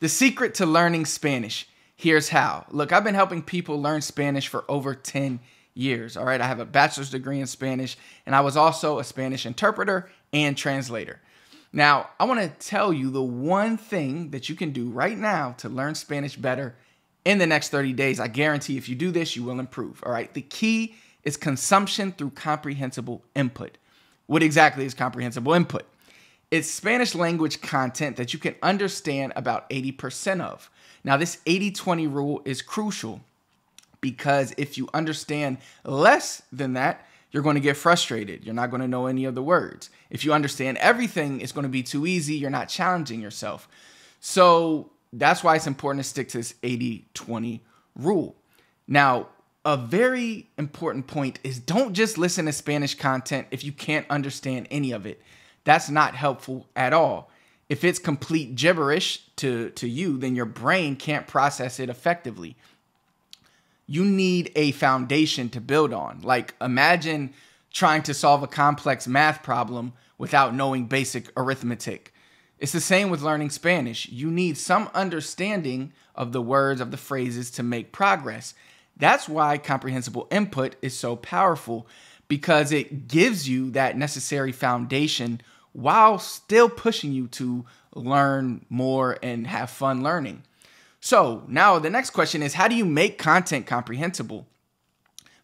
The secret to learning Spanish. Here's how. Look, I've been helping people learn Spanish for over 10 years. All right. I have a bachelor's degree in Spanish, and I was also a Spanish interpreter and translator. Now, I want to tell you the one thing that you can do right now to learn Spanish better in the next 30 days. I guarantee if you do this, you will improve. All right. The key is consumption through comprehensible input. What exactly is comprehensible input? It's Spanish language content that you can understand about 80% of. Now, this 80 20 rule is crucial because if you understand less than that, you're going to get frustrated. You're not going to know any of the words. If you understand everything, it's going to be too easy. You're not challenging yourself. So that's why it's important to stick to this 80 20 rule. Now, a very important point is don't just listen to Spanish content if you can't understand any of it that's not helpful at all. If it's complete gibberish to, to you, then your brain can't process it effectively. You need a foundation to build on. Like, imagine trying to solve a complex math problem without knowing basic arithmetic. It's the same with learning Spanish. You need some understanding of the words, of the phrases to make progress. That's why comprehensible input is so powerful because it gives you that necessary foundation while still pushing you to learn more and have fun learning. So, now the next question is how do you make content comprehensible?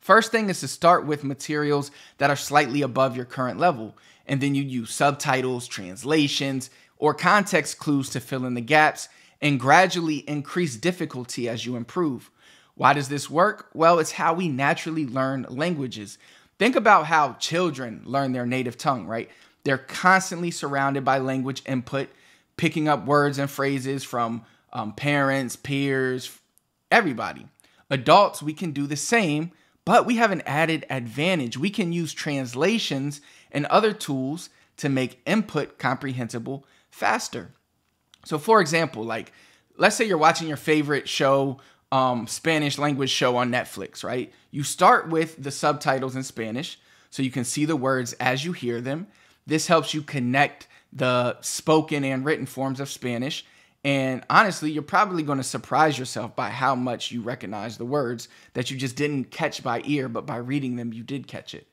First thing is to start with materials that are slightly above your current level, and then you use subtitles, translations, or context clues to fill in the gaps and gradually increase difficulty as you improve. Why does this work? Well, it's how we naturally learn languages. Think about how children learn their native tongue, right? They're constantly surrounded by language input, picking up words and phrases from um, parents, peers, everybody. Adults, we can do the same, but we have an added advantage. We can use translations and other tools to make input comprehensible faster. So, for example, like let's say you're watching your favorite show um, Spanish language show on Netflix, right? You start with the subtitles in Spanish so you can see the words as you hear them. This helps you connect the spoken and written forms of Spanish. And honestly, you're probably going to surprise yourself by how much you recognize the words that you just didn't catch by ear, but by reading them, you did catch it.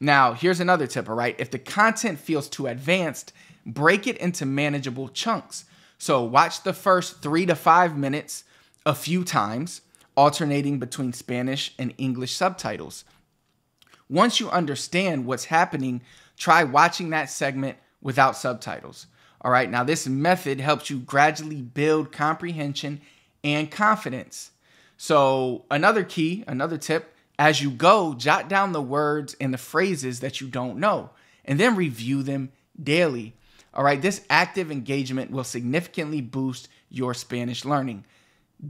Now, here's another tip, all right? If the content feels too advanced, break it into manageable chunks. So watch the first three to five minutes a few times, alternating between Spanish and English subtitles. Once you understand what's happening, try watching that segment without subtitles. All right, now this method helps you gradually build comprehension and confidence. So, another key, another tip, as you go, jot down the words and the phrases that you don't know and then review them daily. All right, this active engagement will significantly boost your Spanish learning.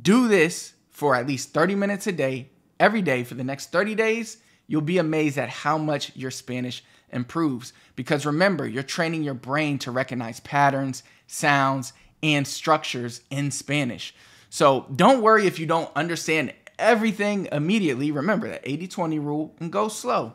Do this for at least 30 minutes a day, every day for the next 30 days. You'll be amazed at how much your Spanish improves. Because remember, you're training your brain to recognize patterns, sounds, and structures in Spanish. So don't worry if you don't understand everything immediately. Remember that 80 20 rule and go slow.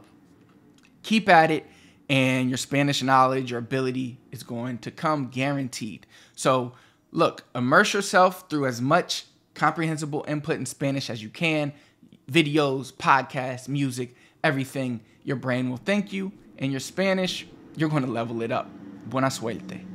Keep at it, and your Spanish knowledge, your ability is going to come guaranteed. So, look, immerse yourself through as much comprehensible input in Spanish as you can videos, podcasts, music, everything. Your brain will thank you, and your Spanish, you're going to level it up. Buena suerte.